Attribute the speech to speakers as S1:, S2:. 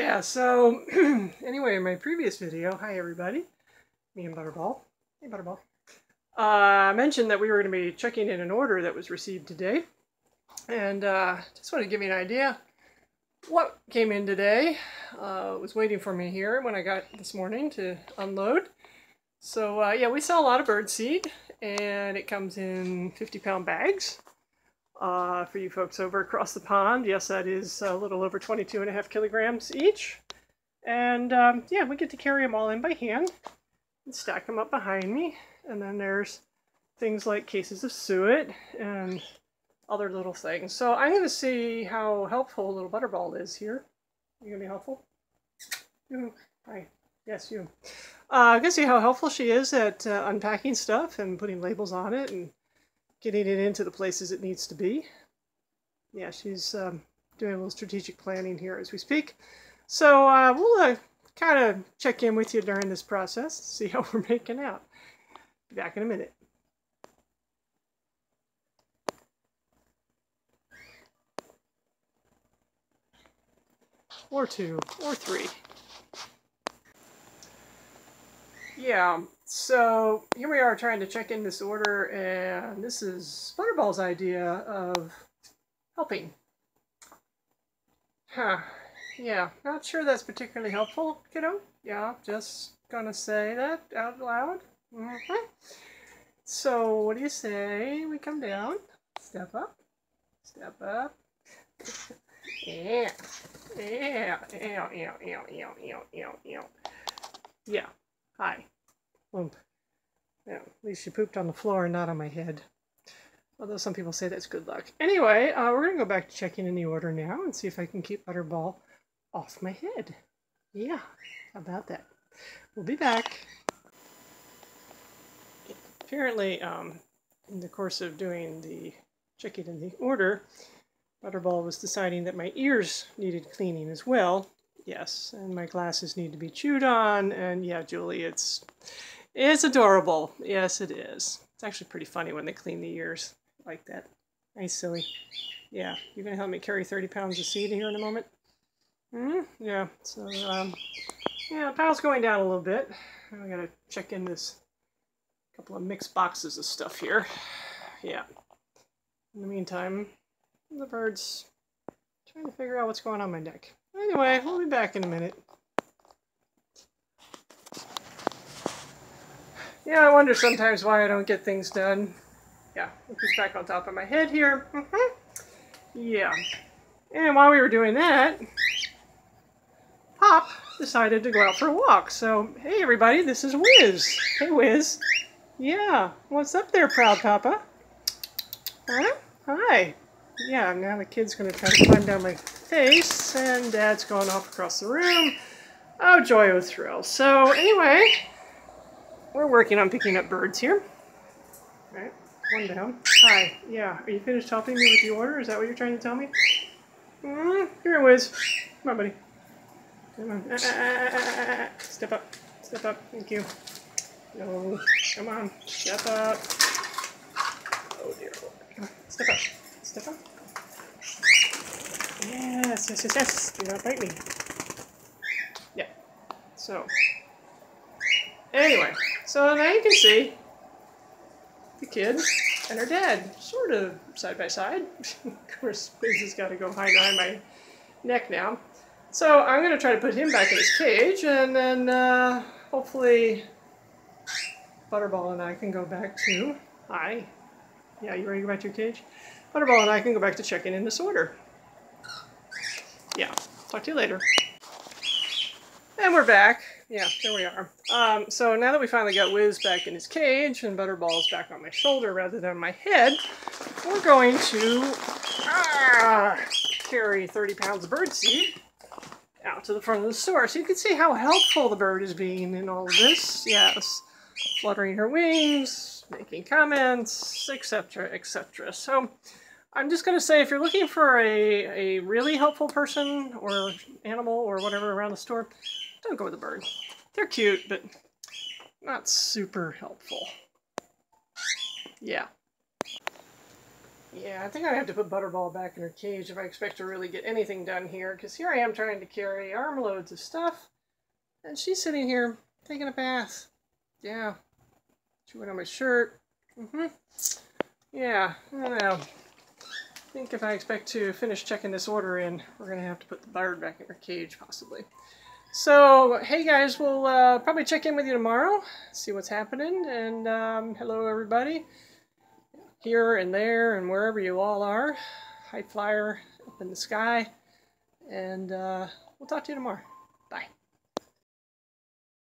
S1: Yeah, so anyway, in my previous video, hi everybody, me and Butterball. Hey Butterball. Uh, I mentioned that we were going to be checking in an order that was received today. And uh, just wanted to give you an idea what came in today. Uh, was waiting for me here when I got this morning to unload. So uh, yeah, we sell a lot of bird seed and it comes in 50 pound bags. Uh, for you folks over across the pond, yes, that is a little over 22 and a half kilograms each. And um, yeah, we get to carry them all in by hand and stack them up behind me. And then there's things like cases of suet and other little things. So I'm going to see how helpful little Butterball is here. You going to be helpful? You. Hi. Yes, you. Uh, I'm going to see how helpful she is at uh, unpacking stuff and putting labels on it and getting it into the places it needs to be. Yeah, she's um, doing a little strategic planning here as we speak. So uh, we'll uh, kind of check in with you during this process, see how we're making out. Be back in a minute. Or two, or three. Yeah, so here we are trying to check in this order, and this is Butterball's idea of helping. Huh, yeah, not sure that's particularly helpful, kiddo. Yeah, just gonna say that out loud. Mm -hmm. So, what do you say? We come down, step up, step up. yeah, yeah, Yeah. Yeah. Yeah. Yeah. Yeah. Yeah, Hi. Lump. Yeah, at least you pooped on the floor and not on my head. Although some people say that's good luck. Anyway, uh, we're going to go back to checking in the order now and see if I can keep Butterball off my head. Yeah, about that? We'll be back. Apparently, um, in the course of doing the checking in the order, Butterball was deciding that my ears needed cleaning as well. Yes, and my glasses need to be chewed on, and yeah, Julie, it's it's adorable. Yes, it is. It's actually pretty funny when they clean the ears like that. Nice, silly. Yeah, you're gonna help me carry 30 pounds of seed here in a moment? Mm, yeah, so, um, yeah, the pile's going down a little bit. I gotta check in this couple of mixed boxes of stuff here. Yeah. In the meantime, the bird's trying to figure out what's going on my neck. Anyway, we'll be back in a minute. Yeah, I wonder sometimes why I don't get things done. Yeah, put this back on top of my head here. Mm -hmm. Yeah. And while we were doing that, Pop decided to go out for a walk. So, hey everybody, this is Wiz. Hey Wiz. Yeah, what's up there, proud Papa? Huh? Hi. Yeah, now the kid's going to try to climb down my face, and Dad's going off across the room. Oh, joy, oh thrill. So, anyway, we're working on picking up birds here. All right, one down. Hi, yeah, are you finished helping me with the order? Is that what you're trying to tell me? Mm, here, Wiz. Come on, buddy. Come on. Ah, ah, ah, step up. Step up. Thank you. No. Come on. Step up. Oh, dear Lord. Come on. Step up. Step up. Yes, yes, yes. Do not bite me. Yeah. So. Anyway. So now you can see the kid and her dad sort of side by side. of course, Wiz has got to go behind my neck now. So I'm going to try to put him back in his cage and then uh, hopefully Butterball and I can go back to... Hi. Yeah, you ready to go back to your cage? Butterball and I can go back to checking in this order. Yeah, talk to you later. And we're back. Yeah, there we are. Um, so now that we finally got Wiz back in his cage and Butterball's back on my shoulder rather than my head, we're going to ah, carry 30 pounds of birdseed out to the front of the store. So you can see how helpful the bird is being in all of this. Yes, fluttering her wings, making comments, etc., etc. So I'm just going to say if you're looking for a, a really helpful person or animal or whatever around the store, don't go with a bird. They're cute, but not super helpful. Yeah. Yeah, I think I have to put Butterball back in her cage if I expect to really get anything done here, because here I am trying to carry armloads of stuff, and she's sitting here taking a bath. Yeah. Chewing on my shirt. Mm-hmm. Yeah, I don't know. I think if I expect to finish checking this order in, we're going to have to put the bird back in her cage, possibly. So, hey guys, we'll uh, probably check in with you tomorrow, see what's happening, and um, hello everybody here and there and wherever you all are. High flyer up in the sky. And uh, we'll talk to you tomorrow.